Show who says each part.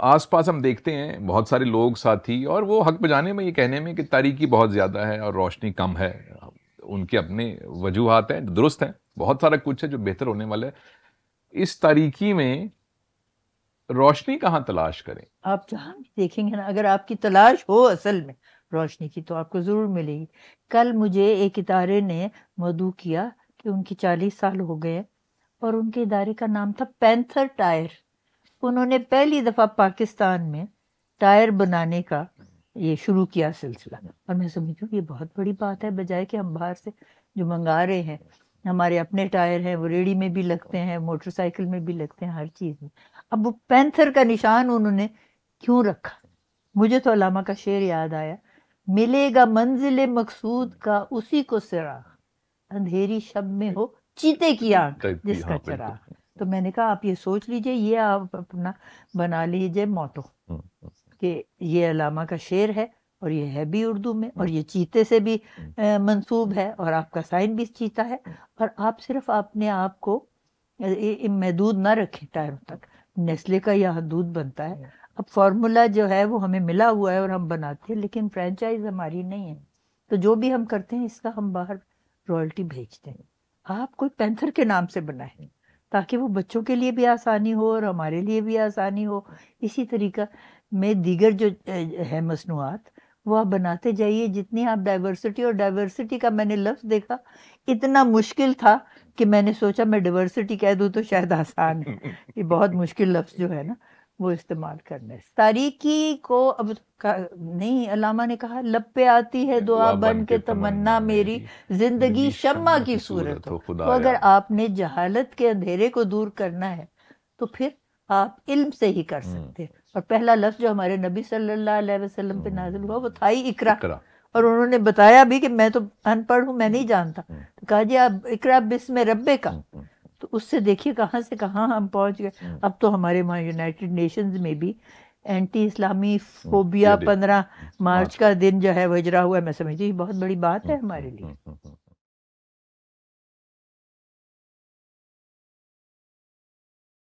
Speaker 1: آس پاس ہم دیکھتے ہیں، بہت سارے لوگ ساتھی، اور وہ حق بجانے میں یہ کہنے میں کہ تاریکی بہت زیادہ ہے اور روشنی کم ہے۔ ان کے اپنے وجوہات ہیں، درست ہیں۔ بہت سارا کچھ ہے جو بہتر ہونے والا ہے۔ اس تاریکی میں روشنی کہاں تلاش کریں؟
Speaker 2: آپ جہاں بھی دیکھیں گے نا، اگر آپ کی تلاش ہو اصل میں روشنی کی، تو آپ کو ضرور ملے گی۔ کل مجھے ایک ادارے نے مدعو کیا کہ ان کی چالیس سال ہو گئے اور ان کے ادارے کا نام تھا پینتھر ٹائر۔ انہوں نے پہلی دفعہ پاکستان میں ٹائر بنانے کا یہ شروع کیا سلسلہ۔ اور میں سمجھوں کہ یہ بہت بڑی بات ہے بجائے کہ ہم باہر سے جو منگا رہے ہیں ہمارے اپنے ٹائر ہیں وہ ریڑی میں بھی لگتے ہیں موٹر سائیکل میں بھی لگتے ہیں ہر چیز میں۔ اب وہ پینتھر کا نشان انہوں نے کیوں رکھا؟ مجھے تو علامہ کا شعر یاد آیا ملے گا منزل مقصود کا اسی کو سراغ اندھیری شب میں ہو چیتے کی آنکھ جس کا چراغ۔ تو میں نے کہا آپ یہ سوچ لیجیے یہ آپ اپنا بنا لیجیے موٹو کہ یہ علامہ کا شعر ہے اور یہ ہے بھی اردو میں اور یہ چیتے سے بھی منصوب ہے اور آپ کا سائن بھی چیتا ہے۔ اور آپ صرف اپنے آپ کو محدود نہ رکھیں ٹائروں تک نیسلے کا یہ حدود بنتا ہے۔ اب فارمولا جو ہے وہ ہمیں ملا ہوا ہے اور ہم بناتے ہیں لیکن فرینچائز ہماری نہیں ہے۔ تو جو بھی ہم کرتے ہیں اس کا ہم باہر رائلٹی بھیجتے ہیں۔ آپ کوئی پینتھر کے نام سے بنائیں۔ تاکہ وہ بچوں کے لیے بھی آسانی ہو اور ہمارے لیے بھی آسانی ہو۔ اسی طریقہ میں دیگر جو ہے مصنوعات، وہ آپ بناتے جائیے۔ جتنی آپ ڈائیورسٹی اور ڈائیورسٹی کا میں نے لفظ دیکھا، اتنا مشکل تھا کہ میں نے سوچا میں ڈائیورسٹی کہہ دوں تو شاید آسان ہے۔ یہ بہت مشکل لفظ جو ہے نا۔ وہ استعمال کرنا ہے تاریکی کو اب نہیں علامہ نے کہا لب پہ آتی ہے دعا بن کے تمنا میری زندگی شمع کی صورت ہو۔ تو اگر آپ نے جہالت کے اندھیرے کو دور کرنا ہے تو پھر آپ علم سے ہی کر سکتے ہیں۔ اور پہلا لفظ جو ہمارے نبی صلی اللہ علیہ وسلم پہ نازل ہوا وہ تھا ہی اکرا اور انہوں نے بتایا بھی کہ میں تو ان پڑھ ہوں میں نہیں جانتا۔ تو کہا جی آپ اکرا بسم ربے کا اس سے دیکھیے کہاں سے کہاں ہم پہنچ گئے۔ اب تو ہمارے وہاں یونائٹڈ نیشنز میں بھی اینٹی اسلامی فوبیا پندرہ مارچ کا دن جو ہے وہ اجرا ہوا ہے۔ میں سمجھتی بہت بڑی بات ہے ہمارے لیے۔